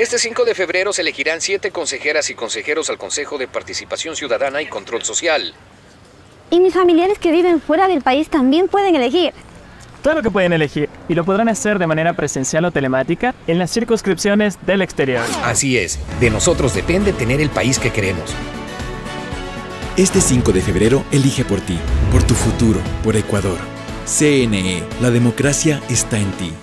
Este 5 de febrero se elegirán siete consejeras y consejeros al Consejo de Participación Ciudadana y Control Social. Y mis familiares que viven fuera del país también pueden elegir. Claro que pueden elegir, y lo podrán hacer de manera presencial o telemática en las circunscripciones del exterior. Así es, de nosotros depende tener el país que queremos. Este 5 de febrero elige por ti, por tu futuro, por Ecuador. CNE, la democracia está en ti.